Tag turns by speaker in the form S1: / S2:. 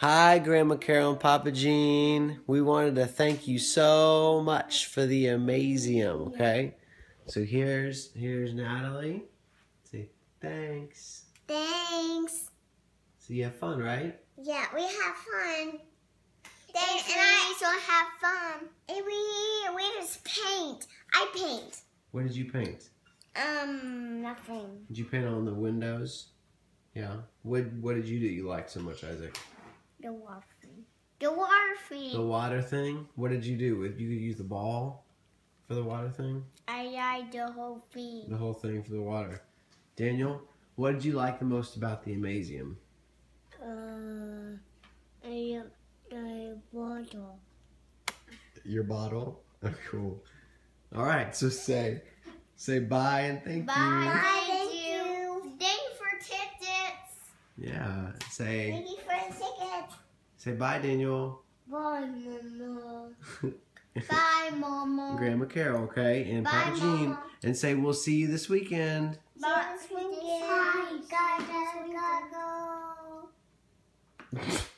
S1: Hi, Grandma Carol and Papa Gene. We wanted to thank you so much for the Amazeum, okay? So here's here's Natalie. Say thanks.
S2: Thanks.
S1: So you have fun, right?
S2: Yeah, we have fun. Thanks, and, and I also have fun. And we we just paint. I paint.
S1: What did you paint?
S2: Um, nothing.
S1: Did you paint on the windows? Yeah. What What did you do you liked so much, Isaac?
S2: The water thing. The water thing.
S1: The water thing. What did you do? If you could use the ball for the water thing.
S2: I like the whole thing.
S1: The whole thing for the water. Daniel, what did you like the most about the Amazeum?
S2: Uh, a, a bottle.
S1: Your bottle. Oh, cool. All right. So say, say bye and thank
S2: bye.
S1: you.
S2: Bye. Thank you. Thank you for tickets.
S1: Yeah. Say.
S2: Thank you for the tickets.
S1: Say bye, Daniel.
S2: Bye, Mama. bye, Mama.
S1: Grandma Carol, okay, and
S2: bye,
S1: Papa Gene,
S2: Mama.
S1: and say we'll see you this weekend.
S2: Bye, this weekend. Bye, gotta, gotta go.